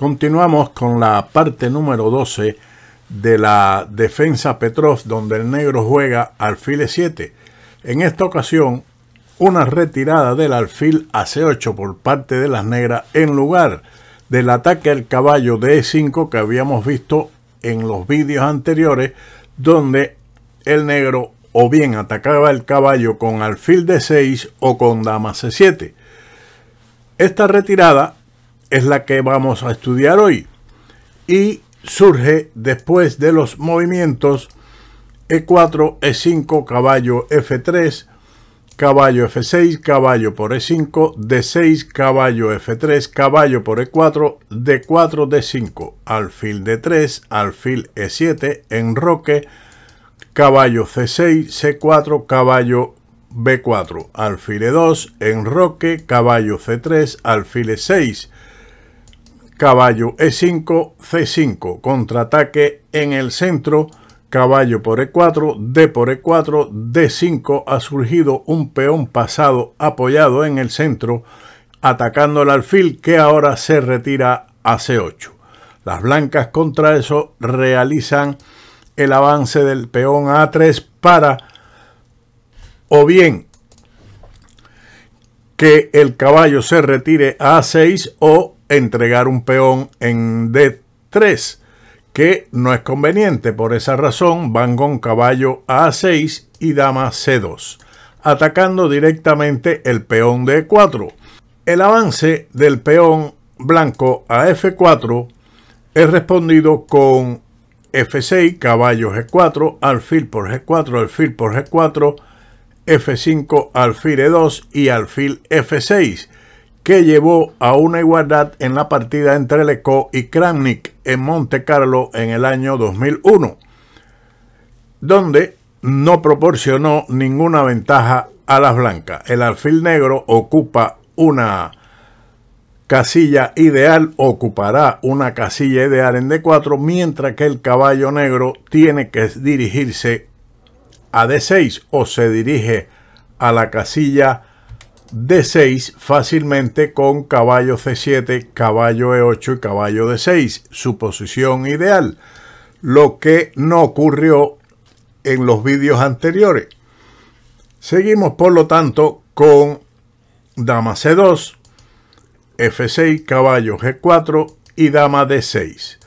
Continuamos con la parte número 12 de la defensa Petrov, donde el negro juega alfil E7. En esta ocasión, una retirada del alfil a C8 por parte de las negras en lugar del ataque al caballo de E5 que habíamos visto en los vídeos anteriores, donde el negro o bien atacaba el caballo con alfil de 6 o con dama C7. Esta retirada es la que vamos a estudiar hoy. Y surge después de los movimientos E4, E5, caballo F3, caballo F6, caballo por E5, D6, caballo F3, caballo por E4, D4, D5, alfil D3, alfil E7, enroque, caballo C6, C4, caballo B4, alfil E2, enroque, caballo C3, alfil E6, caballo E5, C5, contraataque en el centro, caballo por E4, D por E4, D5, ha surgido un peón pasado apoyado en el centro, atacando el alfil que ahora se retira a C8. Las blancas contra eso realizan el avance del peón a A3 para o bien que el caballo se retire a A6 o entregar un peón en D3, que no es conveniente. Por esa razón van con caballo a A6 y dama C2, atacando directamente el peón D4. El avance del peón blanco a F4 es respondido con F6, caballo G4, alfil por G4, alfil por G4, F5, alfil E2 y alfil F6 que llevó a una igualdad en la partida entre Lecaux y Kramnik en Monte Carlo en el año 2001, donde no proporcionó ninguna ventaja a las blancas. El alfil negro ocupa una casilla ideal, ocupará una casilla ideal en D4, mientras que el caballo negro tiene que dirigirse a D6 o se dirige a la casilla D6 fácilmente con caballo C7, caballo E8 y caballo D6, su posición ideal, lo que no ocurrió en los vídeos anteriores. Seguimos por lo tanto con dama C2, F6, caballo G4 y dama D6.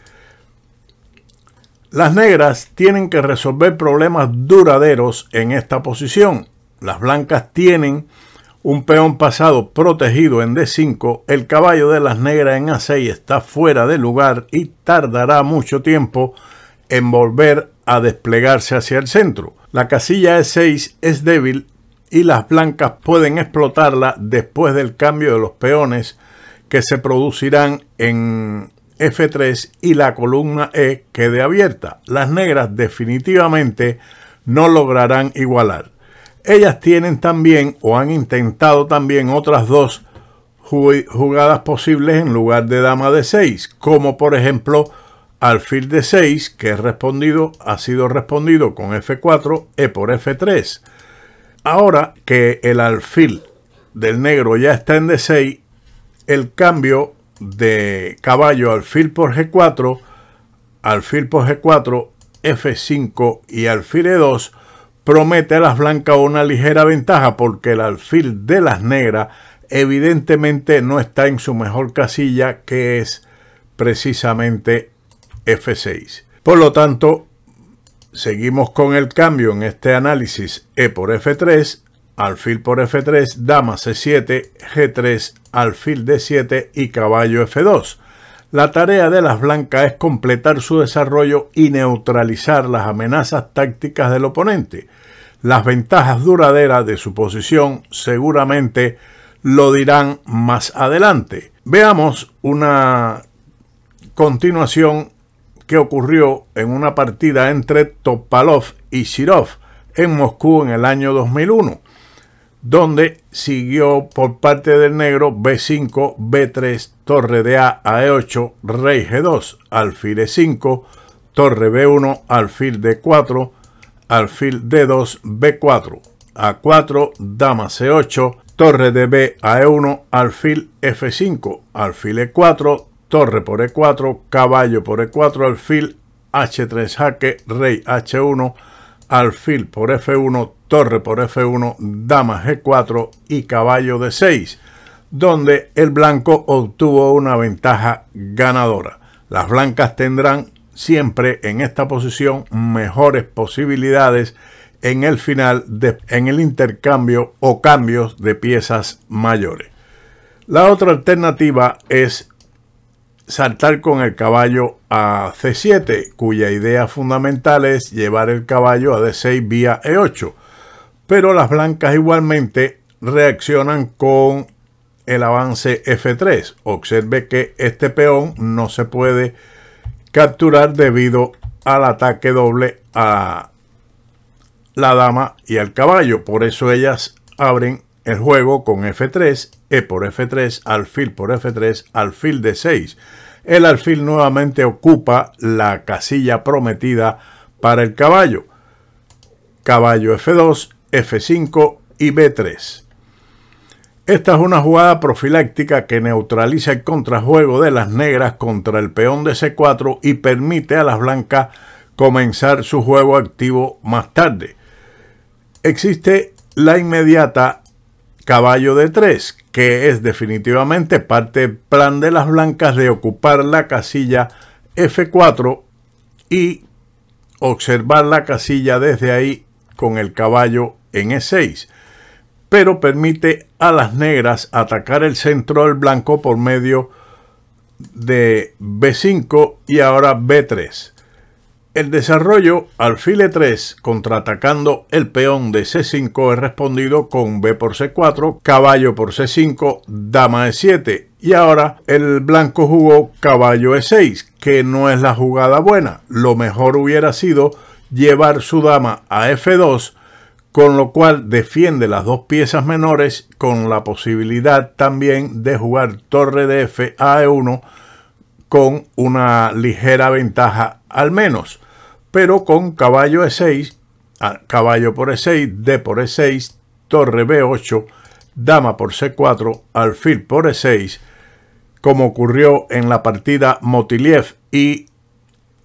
Las negras tienen que resolver problemas duraderos en esta posición. Las blancas tienen un peón pasado protegido en D5, el caballo de las negras en A6 está fuera de lugar y tardará mucho tiempo en volver a desplegarse hacia el centro. La casilla E6 es débil y las blancas pueden explotarla después del cambio de los peones que se producirán en F3 y la columna E quede abierta. Las negras definitivamente no lograrán igualar. Ellas tienen también o han intentado también otras dos jugadas posibles en lugar de dama de 6, como por ejemplo alfil de 6, que es respondido, ha sido respondido con F4, E por F3. Ahora que el alfil del negro ya está en D6, el cambio de caballo alfil por G4, alfil por G4, F5 y alfil E2 promete a las blancas una ligera ventaja porque el alfil de las negras evidentemente no está en su mejor casilla que es precisamente F6. Por lo tanto, seguimos con el cambio en este análisis E por F3, alfil por F3, dama C7, G3, alfil D7 y caballo F2. La tarea de las blancas es completar su desarrollo y neutralizar las amenazas tácticas del oponente. Las ventajas duraderas de su posición seguramente lo dirán más adelante. Veamos una continuación que ocurrió en una partida entre Topalov y Shirov en Moscú en el año 2001 donde siguió por parte del negro B5, B3, torre de A a E8, rey G2, alfil E5, torre B1, alfil D4, alfil D2, B4, A4, dama C8, torre de B a E1, alfil F5, alfil E4, torre por E4, caballo por E4, alfil, H3 jaque, rey H1, alfil por F1, torre por F1, dama G4 y caballo de 6, donde el blanco obtuvo una ventaja ganadora. Las blancas tendrán siempre en esta posición mejores posibilidades en el final de, en el intercambio o cambios de piezas mayores. La otra alternativa es saltar con el caballo a C7, cuya idea fundamental es llevar el caballo a D6 vía E8. Pero las blancas igualmente reaccionan con el avance F3. Observe que este peón no se puede capturar debido al ataque doble a la dama y al caballo. Por eso ellas abren el juego con F3, E por F3, alfil por F3, alfil de 6. El alfil nuevamente ocupa la casilla prometida para el caballo. Caballo F2, F5 y B3. Esta es una jugada profiláctica que neutraliza el contrajuego de las negras contra el peón de C4 y permite a las blancas comenzar su juego activo más tarde. Existe la inmediata caballo de 3, que es definitivamente parte del plan de las blancas de ocupar la casilla F4 y observar la casilla desde ahí con el caballo en E6, pero permite a las negras atacar el centro del blanco por medio de B5 y ahora B3. El desarrollo alfil e3 contraatacando el peón de C5 es respondido con B por C4, caballo por C5, dama E7 y ahora el blanco jugó caballo E6, que no es la jugada buena. Lo mejor hubiera sido llevar su dama a F2, con lo cual defiende las dos piezas menores con la posibilidad también de jugar torre de F a E1 con una ligera ventaja al menos pero con caballo E6, caballo por E6, D por E6, torre B8, dama por C4, alfil por E6, como ocurrió en la partida Motiliev y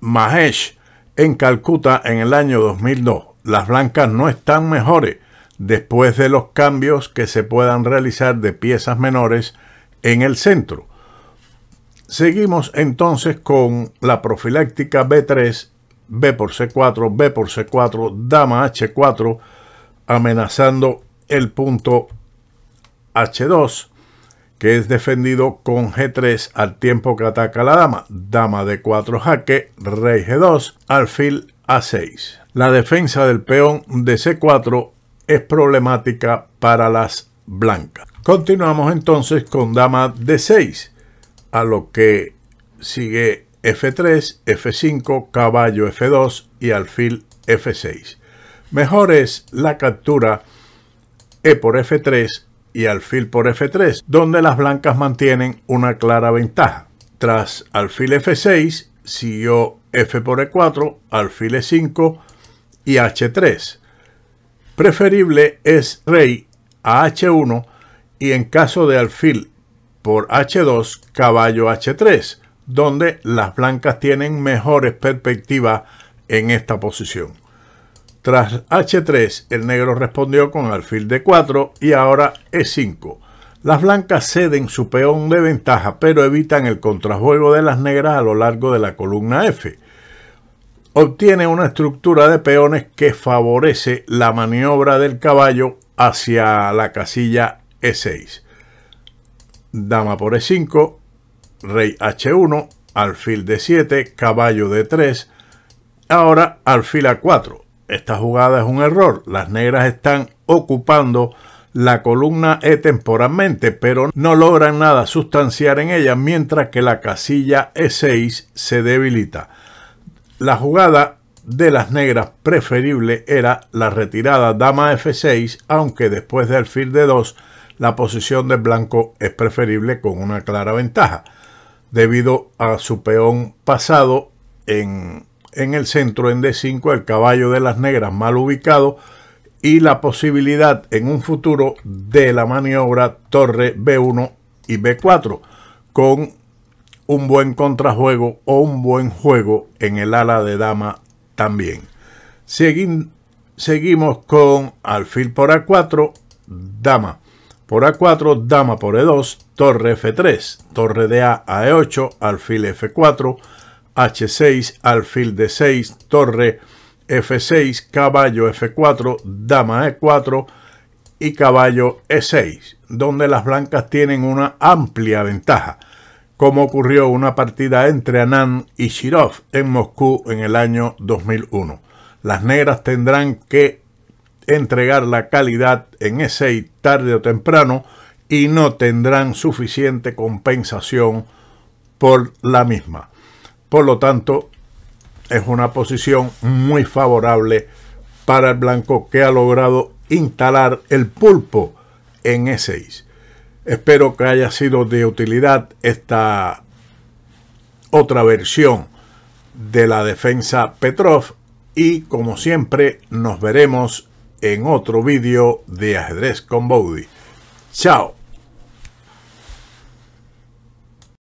Mahesh en Calcuta en el año 2002. Las blancas no están mejores después de los cambios que se puedan realizar de piezas menores en el centro. Seguimos entonces con la profiláctica B3 B por C4, B por C4, dama H4, amenazando el punto H2, que es defendido con G3 al tiempo que ataca la dama. Dama D4 jaque, rey G2, alfil A6. La defensa del peón de C4 es problemática para las blancas. Continuamos entonces con dama D6, a lo que sigue F3, F5, caballo F2 y alfil F6. Mejor es la captura E por F3 y alfil por F3, donde las blancas mantienen una clara ventaja. Tras alfil F6, siguió F por E4, alfil E5 y H3. Preferible es rey a H1 y en caso de alfil por H2, caballo H3 donde las blancas tienen mejores perspectivas en esta posición. Tras H3, el negro respondió con alfil de 4 y ahora E5. Las blancas ceden su peón de ventaja, pero evitan el contrajuego de las negras a lo largo de la columna F. Obtiene una estructura de peones que favorece la maniobra del caballo hacia la casilla E6. Dama por E5, rey H1, alfil D7, caballo D3, ahora alfil A4. Esta jugada es un error. Las negras están ocupando la columna E temporalmente, pero no logran nada sustanciar en ella, mientras que la casilla E6 se debilita. La jugada de las negras preferible era la retirada dama F6, aunque después de alfil D2 la posición del blanco es preferible con una clara ventaja debido a su peón pasado en, el centro en D5, el caballo de las negras mal ubicado y la posibilidad en un futuro de la maniobra torre B1 y B4 con un buen contrajuego o un buen juego en el ala de dama también. seguimos con alfil por A4, dama por A4, dama por E2, torre F3, torre de A a E8, alfil F4, H6, alfil D6, torre F6, caballo F4, dama E4 y caballo E6, donde las blancas tienen una amplia ventaja, como ocurrió una partida entre Anand y Shirov en Moscú en el año 2001. Las negras tendrán que entregar la calidad en E6 tarde o temprano y no tendrán suficiente compensación por la misma. Por lo tanto, es una posición muy favorable para el blanco que ha logrado instalar el pulpo en E6. Espero que haya sido de utilidad esta otra versión de la defensa Petrov y como siempre nos veremos en otro vídeo de ajedrez con Bowdy. Chao.